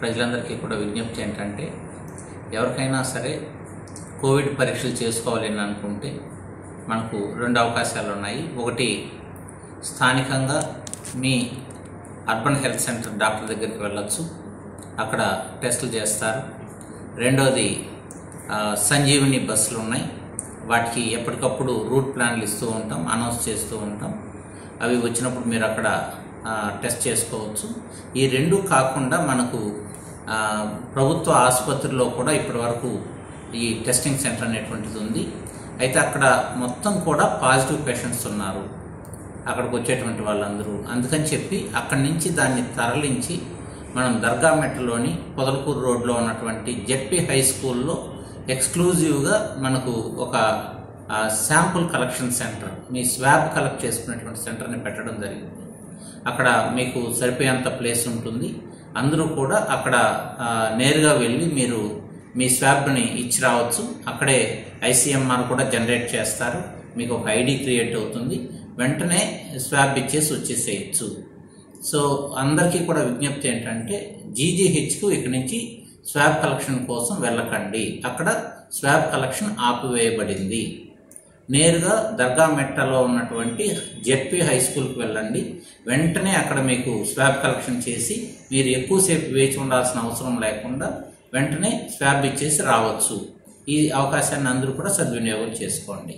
ప్రజలందరికీ కూడా విజ్ఞప్తి ఏంటంటే ఎవరికైనా సరే కోవిడ్ పరీక్షలు చేసుకోవాలి అని అనుకుంటే మనకు రెండు అవకాశాలు ఉన్నాయి. ఒకటి స్థానికంగా మీ అర్బన్ హెల్త్ సెంటర్ డాక్టర్ దగ్గరికి వెళ్ళొచ్చు. అక్కడ టెస్టులు చేస్తారు. రెండోది సంజీవిని బస్సులు ఉన్నాయి. వాటికి ఎప్పటికప్పుడు రూట్ ప్లాన్లు ఇస్తూ ఉంటాం అనౌన్స్ చేస్తూ ఉంటాం. అవి వచ్చినప్పుడు మీరు అక్కడ టెస్ట్ చేసుకోవచ్చు. ఈ రెండు కాకుండా మనకు ప్రభుత్వ ఆసుపత్రిలో కూడా ఇప్పటివరకు ఈ టెస్టింగ్ సెంటర్ అనేటువంటిది ఉంది. అయితే అక్కడ మొత్తం కూడా పాజిటివ్ పేషెంట్స్ ఉన్నారు. అక్కడికి వచ్చేటువంటి వాళ్ళందరూ. అందుకని చెప్పి అక్కడి నుంచి దాన్ని తరలించి మనం దర్గామెట్లోని పొదలకూరు రోడ్లో ఉన్నటువంటి జెడ్పీ హై స్కూల్లో ఎక్స్క్లూజివ్గా మనకు ఒక శాంపుల్ కలెక్షన్ సెంటర్ మీ స్వాబ్ కలెక్ట్ చేసుకునేటువంటి సెంటర్ని పెట్టడం జరిగింది. అక్కడ మీకు సరిపోయేంత ప్లేస్ ఉంటుంది. అందరూ కూడా అక్కడ నేరుగా వెళ్ళి మీరు మీ స్వాబ్ని ఇచ్చి రావచ్చు. అక్కడే ఐసీఎంఆర్ కూడా జనరేట్ చేస్తారు. మీకు ఒక ఐడి క్రియేట్ అవుతుంది. వెంటనే స్వాబ్ ఇచ్చేసి వచ్చేసేయచ్చు. సో అందరికీ కూడా విజ్ఞప్తి ఏంటంటే జీజీహెచ్కు ఇక్కడి నుంచి స్వాబ్ కలెక్షన్ కోసం వెళ్ళకండి. అక్కడ స్వాబ్ కలెక్షన్ ఆపివేయబడింది. నేరుగా దర్గా మెట్టలో ఉన్నటువంటి జెడ్పీ హై స్కూల్కి వెళ్ళండి. వెంటనే అక్కడ మీకు స్వాబ్ కలెక్షన్ చేసి మీరు ఎక్కువసేపు వేచి ఉండాల్సిన అవసరం లేకుండా వెంటనే స్వాబ్ ఇచ్చేసి రావచ్చు. ఈ అవకాశాన్ని అందరూ కూడా సద్వినియోగం చేసుకోండి.